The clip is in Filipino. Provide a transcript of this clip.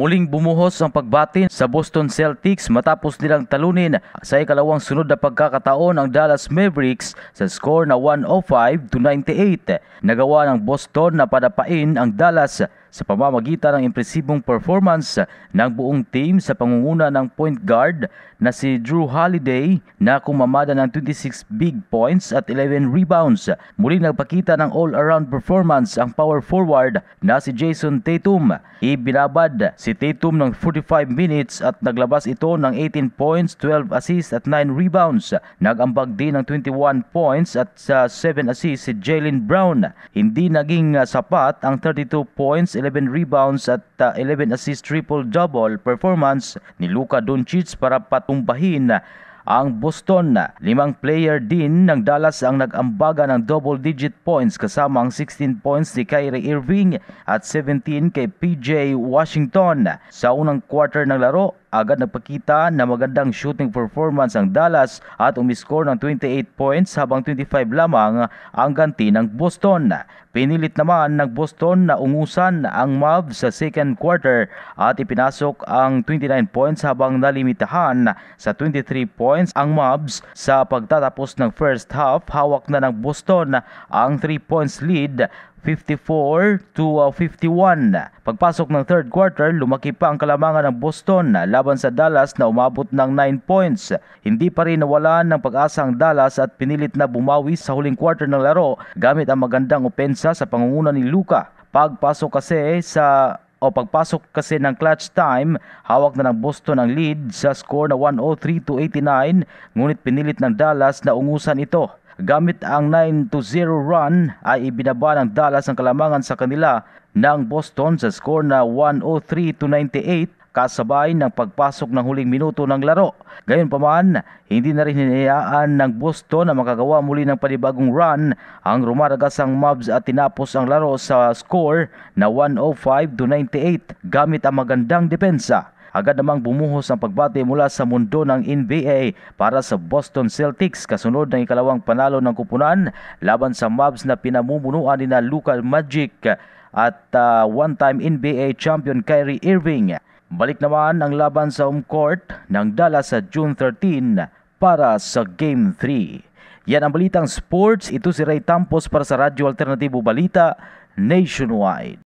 Muling bumuhos ang pagbatin sa Boston Celtics matapos nilang talunin sa ikalawang sunod na pagkakataon ang Dallas Mavericks sa score na 105 to 98. Nagawa ng Boston na padapain ang Dallas sa pamamagitan ng impresibong performance ng buong team sa pangunguna ng point guard na si Drew Holiday na kumamada ng 26 big points at 11 rebounds. Muli nagpakita ng all-around performance ang power forward na si Jason Tatum. Ibinabad si Tatum ng 45 minutes at naglabas ito ng 18 points, 12 assists at 9 rebounds. Nagambag din ng 21 points at sa 7 assists si Jalen Brown. Hindi naging uh, sapat ang 32 points, 11 rebounds at uh, 11 assists triple-double performance ni Luka Doncic para patumbahin ang Boston. Limang player din ng Dallas ang nag-ambaga ng double-digit points kasama ang 16 points ni Kyrie Irving at 17 kay PJ Washington. Sa unang quarter ng laro, agad nagpakita na magandang shooting performance ang Dallas at umiscore ng 28 points habang 25 lamang ang ganti ng Boston. Pinilit naman ng Boston na ungusan ang Mavs sa second quarter at ipinasok ang 29 points habang nalimitahan sa 23 points ang Mavs sa pagtatapos ng first half. Hawak na ng Boston ang 3 points lead 54 to 51. Uh, Pagpasok ng third quarter, lumaki pa ang kalamangan ng Boston laban sa Dallas na umabot ng 9 points. Hindi pa rin nawalan ng pag-asa ang Dallas at pinilit na bumawi sa huling quarter ng laro gamit ang magandang opensa sa pangunguna ni Luka. Pagpasok kasi sa o pagpasok kasi ng clutch time, hawak na ng Boston ang lead sa score na 103 to 89 ngunit pinilit ng Dallas na ungusan ito. Gamit ang 9-0 run ay ibinaba ng Dallas ang kalamangan sa kanila ng Boston sa score na 103-98 kasabay ng pagpasok ng huling minuto ng laro. Gayunpaman, hindi na rin hinayaan ng Boston na makagawa muli ng panibagong run ang rumaragas ang Mavs at tinapos ang laro sa score na 105-98 gamit ang magandang depensa. Agad namang bumuhos ang pagbati mula sa mundo ng NBA para sa Boston Celtics kasunod ng ikalawang panalo ng kupunan laban sa Mavs na pinamumunuan ni na Luka Magic at uh, one-time NBA champion Kyrie Irving. Balik naman ang laban sa home court ng Dallas sa June 13 para sa Game 3. Yan ang balitang sports. Ito si Ray Tampos para sa Radyo Alternatibo Balita Nationwide.